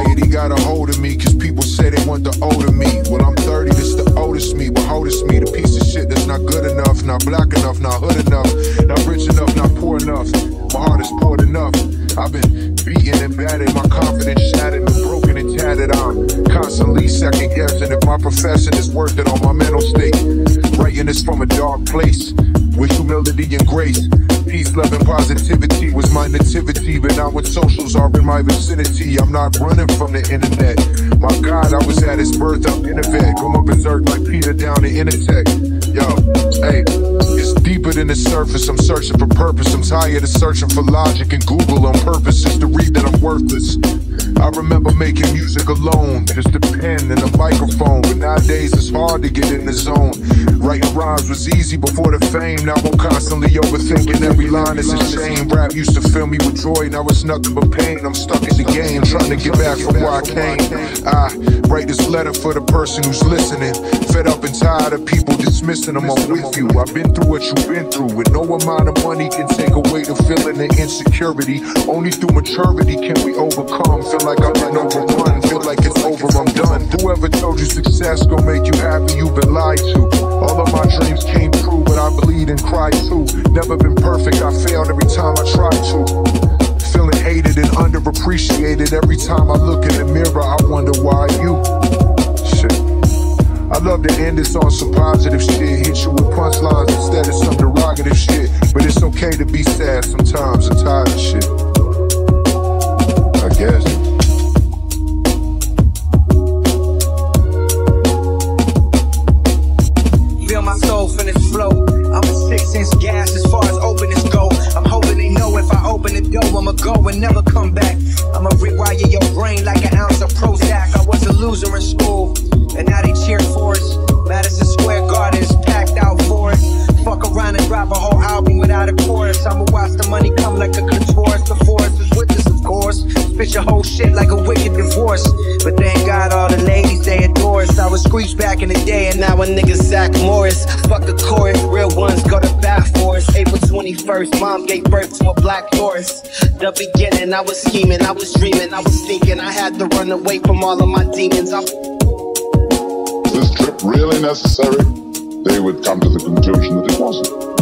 Depression, anxiety got a hold of me, cause people say they want the older me. Well, I'm 30, this the oldest me, but oldest me, the piece of shit that's not good enough, not black enough, not hood enough, not rich enough, not poor enough. My heart is poured enough. I've been beaten and battered, my confidence shattered, been broken and tattered. I'm constantly second guessing if my profession is worth it on my mental state. This from a dark place with humility and grace. Peace, love, and positivity was my nativity, but now when socials are in my vicinity, I'm not running from the internet. My God, I was at his birth, I'm in a vet, going berserk like Peter down the Intertech. Yo, hey, it's deeper than the surface. I'm searching for purpose. I'm tired of searching for logic and Google on purpose just to read that I'm worthless. I remember making music alone, just a pen and a microphone. But nowadays it's hard to get in the zone. Writing rhymes was easy before the fame. Now I'm constantly overthinking every line is a shame. Rap used to fill me with joy, now it's nothing but pain. I'm stuck in the game, trying to get back from where I came. I write this letter for the person who's listening. Fed up and tired of people dismissing them. I'm with you. I've been through what you've been through, and no amount of money can take away the feeling of insecurity. Only through maturity can we overcome. Feel like I've been overrun, feel like it's over, I'm done. Whoever told you success gon' make you happy, you've been lied to. All of my dreams came true, but I bleed and cry too. Never been perfect, I failed every time I tried to. Feeling hated and underappreciated every time I look in the mirror, I wonder why you. Shit. I love to end this on some positive shit. Hit you with punchlines instead of some derogative shit. But it's okay to be sad sometimes and go and never come back. I'ma rewire your brain like an ounce of Prozac. I was a loser in school, and now they cheer for us. Madison Square Garden is packed out for us. Fuck around and drop a whole album without a chorus. I'ma watch the money come like a clitoris. The forest is witness, of course. Spit your whole shit like a wicked divorce. But thank God all the ladies I was Screech back in the day, and now a nigga Zach Morris. Fuck the chorus, real ones go to bat for us. April 21st, mom gave birth to a black Taurus. The beginning, I was scheming, I was dreaming, I was thinking I had to run away from all of my demons. I'm Is this trip really necessary? They would come to the conclusion that it wasn't.